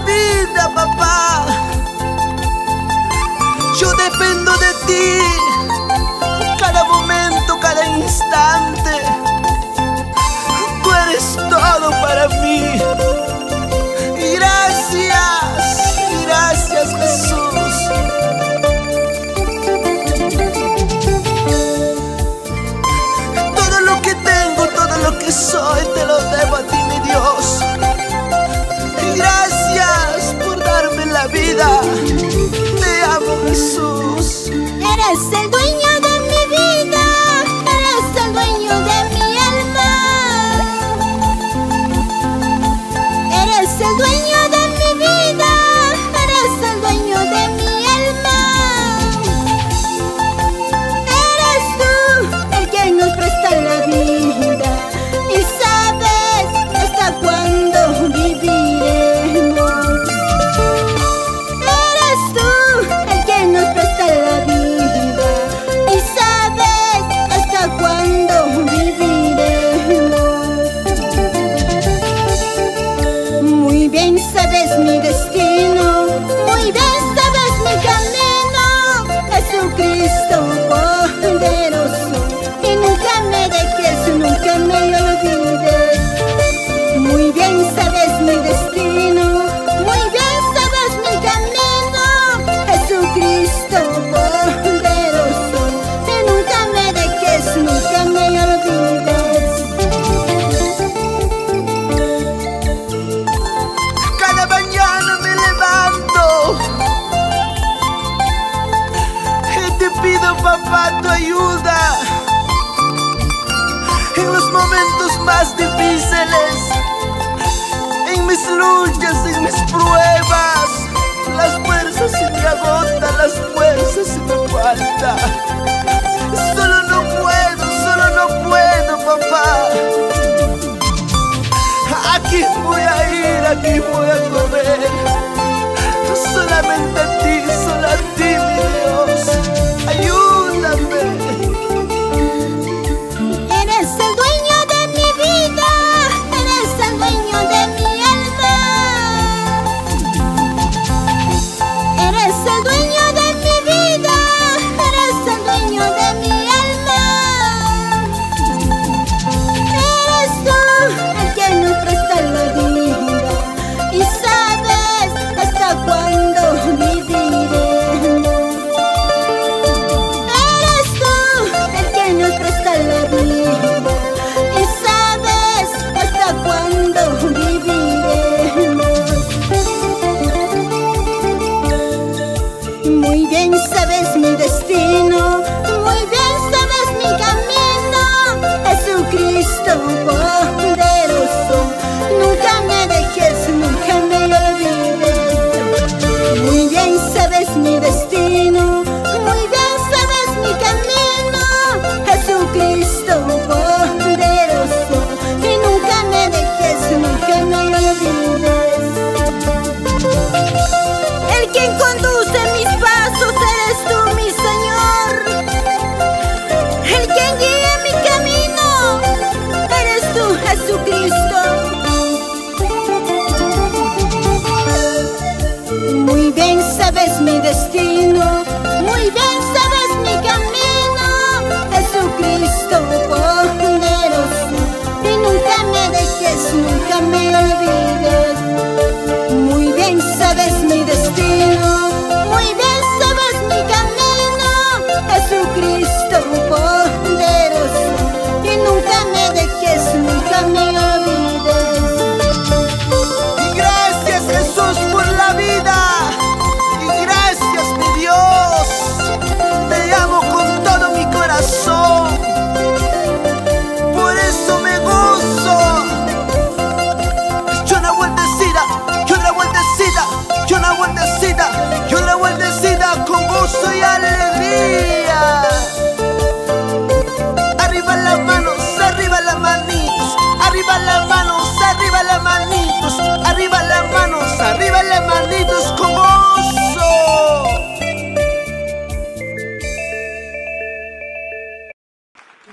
vida, papá. Yo dependo de ti, cada momento, cada instante. es el dueño. más difíciles, en mis luchas, en mis pruebas, las fuerzas se me agotan, las fuerzas se me faltan. es mi destino.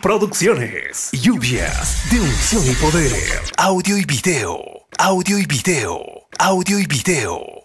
Producciones. Lluvias de unción y poder. Audio y video. Audio y video. Audio y video.